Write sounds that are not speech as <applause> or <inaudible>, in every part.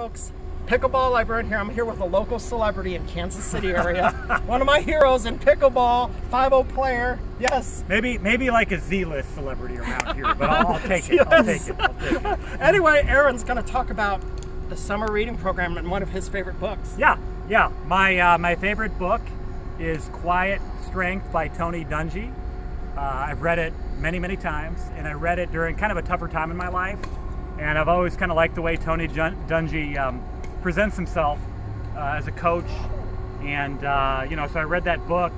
folks. Pickleball librarian here. I'm here with a local celebrity in Kansas City area. <laughs> One of my heroes in pickleball, 5-0 player. Yes. Maybe maybe like a Z-list celebrity around here, but I'll, I'll take it. I'll take it. I'll take it. <laughs> anyway, Aaron's going to talk about the summer reading program and one of his favorite books. Yeah, yeah. My uh, my favorite book is Quiet Strength by Tony Dungy. Uh, I've read it many many times, and I read it during kind of a tougher time in my life. And I've always kind of liked the way Tony Dungy um, presents himself uh, as a coach. And, uh, you know, so I read that book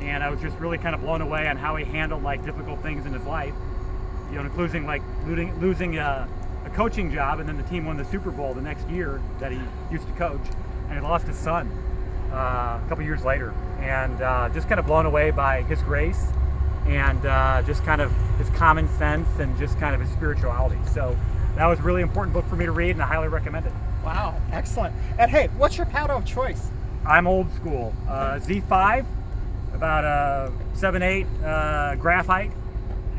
and I was just really kind of blown away on how he handled like difficult things in his life, you know, including like losing, losing a, a coaching job and then the team won the Super Bowl the next year that he used to coach and he lost his son uh, a couple years later. And uh, just kind of blown away by his grace and uh, just kind of his common sense and just kind of his spirituality. So that was a really important book for me to read, and I highly recommend it. Wow, excellent. And hey, what's your paddle of choice? I'm old school. Uh, Z5, about a 7-8 uh, graphite.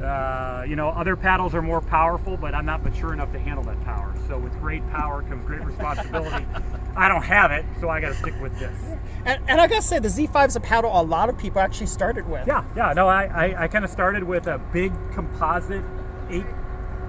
Uh, you know, other paddles are more powerful, but I'm not mature enough to handle that power. So with great power comes great responsibility. I don't have it, so I got to stick with this. And, and, I gotta say, the Z5 is a paddle a lot of people actually started with. Yeah, yeah. No, I, I, I kind of started with a big composite 8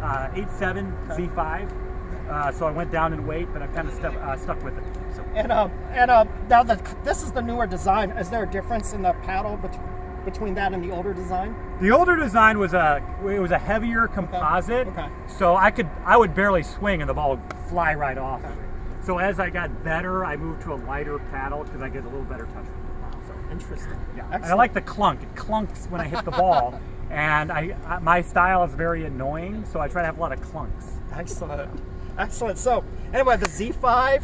uh, 8.7 Z5. Uh, so I went down in weight, but I've kind of stuck, uh, stuck with it. So. And uh, and uh, now that this is the newer design, is there a difference in the paddle between between that and the older design? The older design was a it was a heavier composite, okay. okay. so I could I would barely swing and the ball would fly right off. Okay. So as I got better, I moved to a lighter paddle because I get a little better touch with the ball. So interesting. Yeah, I like the clunk. It clunks when I hit the ball. <laughs> and I, I, my style is very annoying, so I try to have a lot of clunks. Excellent, excellent. So anyway, the Z5,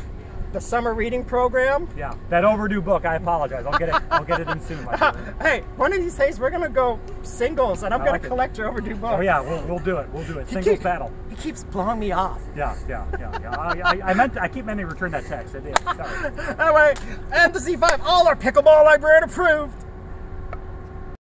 the summer reading program. Yeah, that overdue book. I apologize. I'll get it. I'll get it in soon. <laughs> hey, one of these days we're gonna go singles, and I'm I gonna like collect it. your overdue book. Oh yeah, we'll, we'll do it. We'll do it. Singles battle. He keeps blowing me off. Yeah, yeah, yeah, yeah. I, I, I, meant. To, I keep meaning to return that text. I did. Sorry. <laughs> anyway, and the Z5, all our pickleball librarian approved.